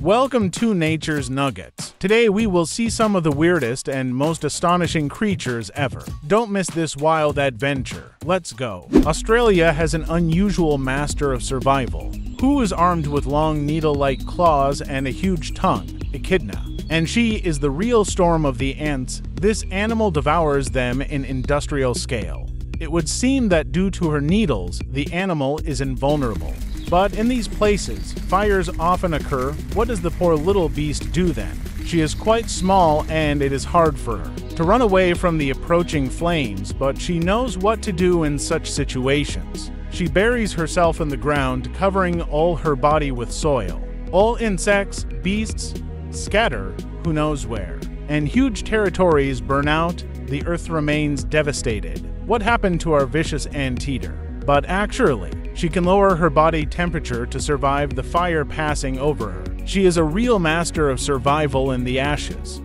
Welcome to Nature's Nuggets. Today we will see some of the weirdest and most astonishing creatures ever. Don't miss this wild adventure. Let's go. Australia has an unusual master of survival, who is armed with long needle-like claws and a huge tongue, echidna. And she is the real storm of the ants. This animal devours them in industrial scale. It would seem that due to her needles, the animal is invulnerable. But in these places, fires often occur. What does the poor little beast do then? She is quite small and it is hard for her to run away from the approaching flames, but she knows what to do in such situations. She buries herself in the ground, covering all her body with soil. All insects, beasts, scatter who knows where. And huge territories burn out, the earth remains devastated. What happened to our vicious anteater? But actually, she can lower her body temperature to survive the fire passing over her. She is a real master of survival in the ashes.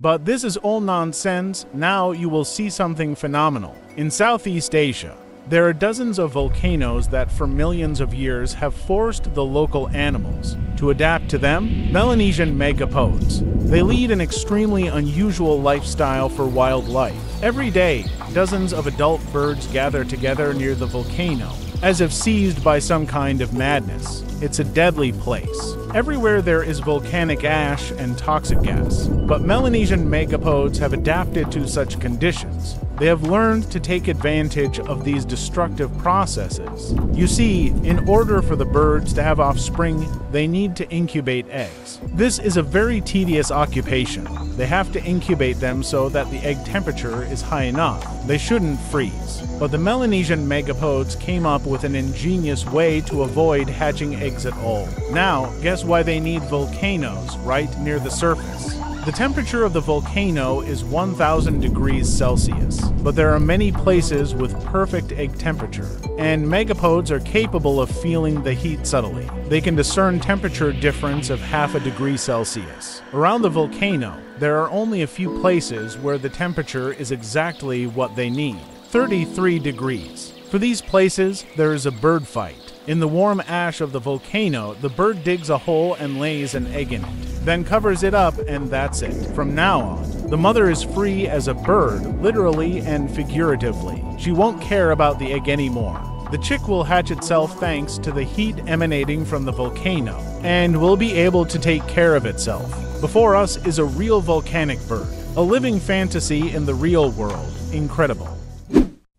But this is all nonsense. Now you will see something phenomenal. In Southeast Asia, there are dozens of volcanoes that for millions of years have forced the local animals to adapt to them. Melanesian megapodes. They lead an extremely unusual lifestyle for wildlife. Every day, dozens of adult birds gather together near the volcano as if seized by some kind of madness. It's a deadly place. Everywhere there is volcanic ash and toxic gas, but Melanesian megapodes have adapted to such conditions. They have learned to take advantage of these destructive processes. You see, in order for the birds to have offspring, they need to incubate eggs. This is a very tedious occupation. They have to incubate them so that the egg temperature is high enough. They shouldn't freeze. But the Melanesian megapodes came up with an ingenious way to avoid hatching eggs at all. Now, guess why they need volcanoes right near the surface? The temperature of the volcano is 1000 degrees Celsius, but there are many places with perfect egg temperature, and megapodes are capable of feeling the heat subtly. They can discern temperature difference of half a degree Celsius. Around the volcano, there are only a few places where the temperature is exactly what they need 33 degrees. For these places, there is a bird fight. In the warm ash of the volcano, the bird digs a hole and lays an egg in it, then covers it up, and that's it. From now on, the mother is free as a bird, literally and figuratively. She won't care about the egg anymore. The chick will hatch itself thanks to the heat emanating from the volcano, and will be able to take care of itself. Before us is a real volcanic bird, a living fantasy in the real world. Incredible.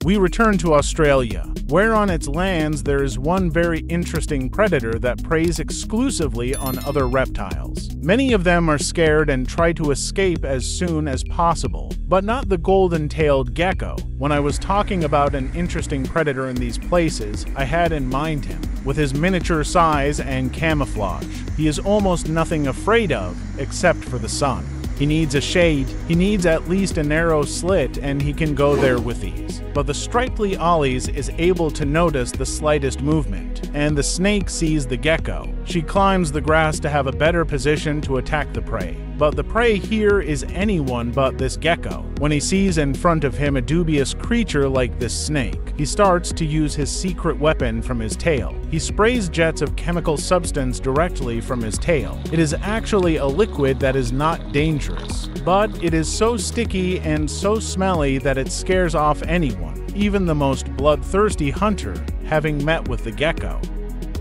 We return to Australia, where on its lands there is one very interesting predator that preys exclusively on other reptiles. Many of them are scared and try to escape as soon as possible, but not the golden tailed gecko. When I was talking about an interesting predator in these places, I had in mind him. With his miniature size and camouflage, he is almost nothing afraid of except for the sun. He needs a shade, he needs at least a narrow slit, and he can go there with ease. But the stripedly ollies is able to notice the slightest movement, and the snake sees the gecko. She climbs the grass to have a better position to attack the prey. But the prey here is anyone but this gecko. When he sees in front of him a dubious creature like this snake, he starts to use his secret weapon from his tail. He sprays jets of chemical substance directly from his tail. It is actually a liquid that is not dangerous, but it is so sticky and so smelly that it scares off anyone, even the most bloodthirsty hunter, having met with the gecko.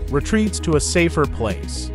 Retreats to a safer place.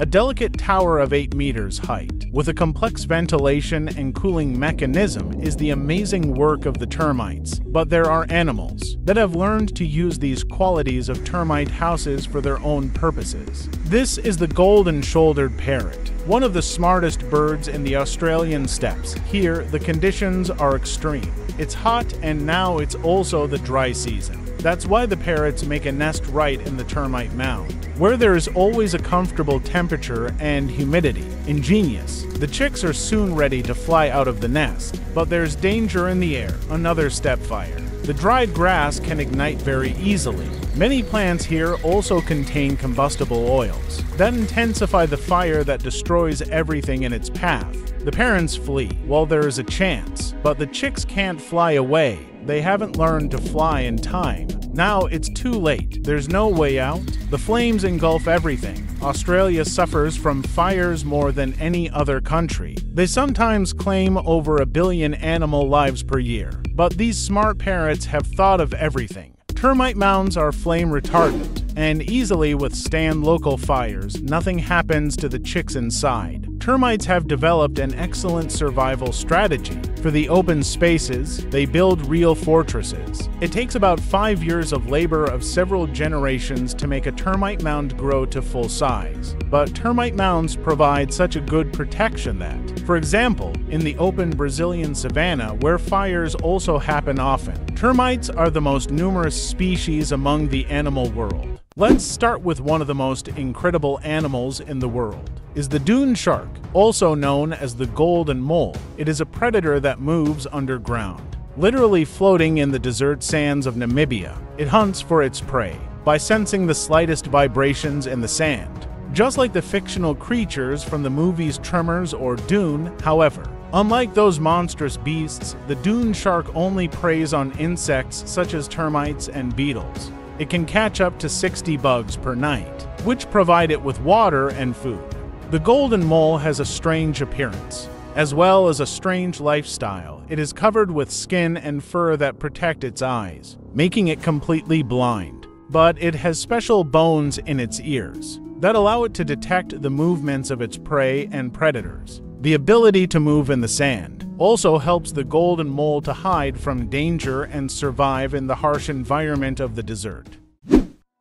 A delicate tower of 8 meters height, with a complex ventilation and cooling mechanism, is the amazing work of the termites. But there are animals that have learned to use these qualities of termite houses for their own purposes. This is the golden shouldered parrot, one of the smartest birds in the Australian steppes. Here, the conditions are extreme. It's hot, and now it's also the dry season. That's why the parrots make a nest right in the termite mound, where there is always a comfortable temperature and humidity. Ingenious. The chicks are soon ready to fly out of the nest, but there's danger in the air, another steppe fire. The dried grass can ignite very easily. Many plants here also contain combustible oils that intensify the fire that destroys everything in its path. The parents flee while there is a chance, but the chicks can't fly away. They haven't learned to fly in time. Now it's too late. There's no way out. The flames engulf everything. Australia suffers from fires more than any other country. They sometimes claim over a billion animal lives per year. But these smart parrots have thought of everything. Termite mounds are flame retardant and easily withstand local fires. Nothing happens to the chicks inside. Termites have developed an excellent survival strategy. For the open spaces, they build real fortresses. It takes about five years of labor of several generations to make a termite mound grow to full size. But termite mounds provide such a good protection that, for example, in the open Brazilian savanna, where fires also happen often, termites are the most numerous species among the animal world. Let's start with one of the most incredible animals in the world is the dune shark, also known as the golden mole. It is a predator that moves underground, literally floating in the desert sands of Namibia. It hunts for its prey by sensing the slightest vibrations in the sand. Just like the fictional creatures from the movies Tremors or Dune, however, Unlike those monstrous beasts, the dune shark only preys on insects such as termites and beetles. It can catch up to 60 bugs per night, which provide it with water and food. The golden mole has a strange appearance, as well as a strange lifestyle. It is covered with skin and fur that protect its eyes, making it completely blind. But it has special bones in its ears that allow it to detect the movements of its prey and predators. The ability to move in the sand also helps the golden mole to hide from danger and survive in the harsh environment of the desert.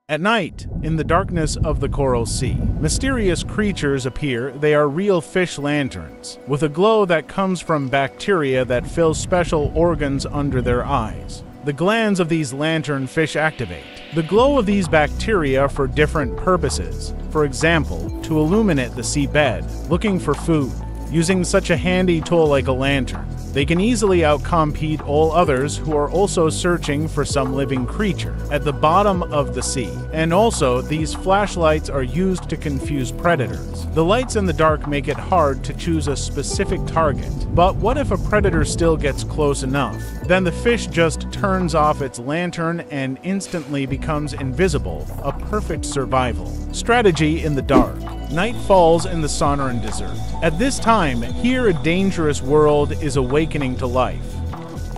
At night, in the darkness of the coral sea, mysterious creatures appear. They are real fish lanterns, with a glow that comes from bacteria that fill special organs under their eyes. The glands of these lantern fish activate the glow of these bacteria for different purposes. For example, to illuminate the seabed, looking for food, Using such a handy tool like a lantern, they can easily outcompete all others who are also searching for some living creature at the bottom of the sea. And also, these flashlights are used to confuse predators. The lights in the dark make it hard to choose a specific target. But what if a predator still gets close enough? Then the fish just turns off its lantern and instantly becomes invisible, a perfect survival. Strategy in the dark. Night falls in the Sonoran Desert. At this time, here a dangerous world is awakening to life.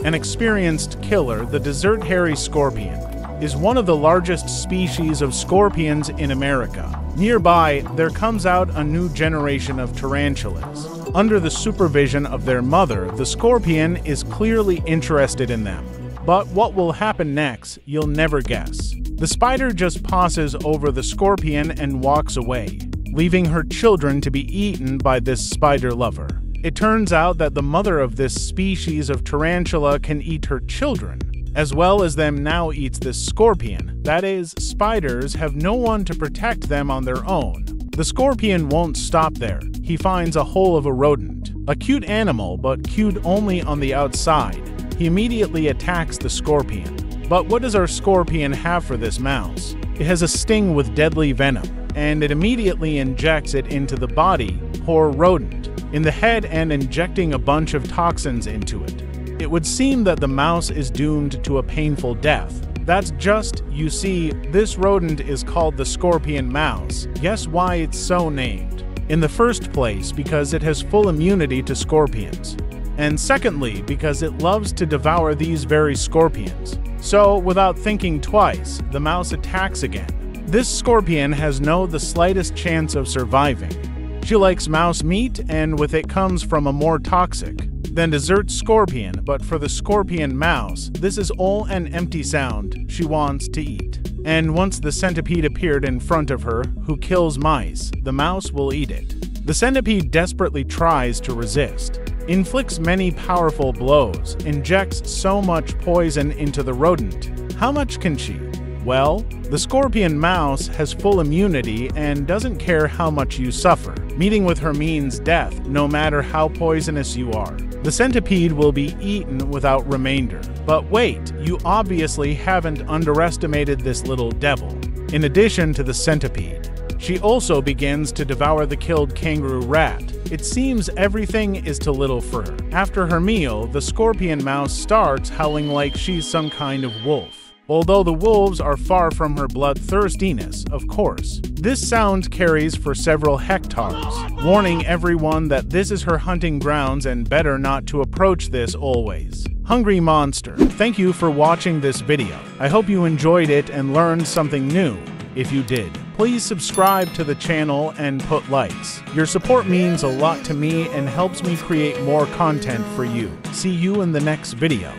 An experienced killer, the desert hairy scorpion, is one of the largest species of scorpions in America. Nearby, there comes out a new generation of tarantulas. Under the supervision of their mother, the scorpion is clearly interested in them. But what will happen next, you'll never guess. The spider just passes over the scorpion and walks away leaving her children to be eaten by this spider lover. It turns out that the mother of this species of tarantula can eat her children, as well as them now eats this scorpion. That is, spiders have no one to protect them on their own. The scorpion won't stop there. He finds a hole of a rodent, a cute animal, but cute only on the outside. He immediately attacks the scorpion. But what does our scorpion have for this mouse? It has a sting with deadly venom and it immediately injects it into the body, poor rodent, in the head and injecting a bunch of toxins into it. It would seem that the mouse is doomed to a painful death. That's just, you see, this rodent is called the scorpion mouse. Guess why it's so named? In the first place, because it has full immunity to scorpions. And secondly, because it loves to devour these very scorpions. So, without thinking twice, the mouse attacks again this scorpion has no the slightest chance of surviving. She likes mouse meat, and with it comes from a more toxic than desert scorpion, but for the scorpion mouse, this is all an empty sound she wants to eat. And once the centipede appeared in front of her, who kills mice, the mouse will eat it. The centipede desperately tries to resist, inflicts many powerful blows, injects so much poison into the rodent. How much can she? Well, the scorpion mouse has full immunity and doesn't care how much you suffer. Meeting with her means death, no matter how poisonous you are. The centipede will be eaten without remainder. But wait, you obviously haven't underestimated this little devil. In addition to the centipede, she also begins to devour the killed kangaroo rat. It seems everything is too little for her. After her meal, the scorpion mouse starts howling like she's some kind of wolf. although the wolves are far from her bloodthirstiness, of course. This sound carries for several hectares, warning everyone that this is her hunting grounds and better not to approach this always. Hungry Monster, thank you for watching this video. I hope you enjoyed it and learned something new. If you did, please subscribe to the channel and put likes. Your support means a lot to me and helps me create more content for you. See you in the next video.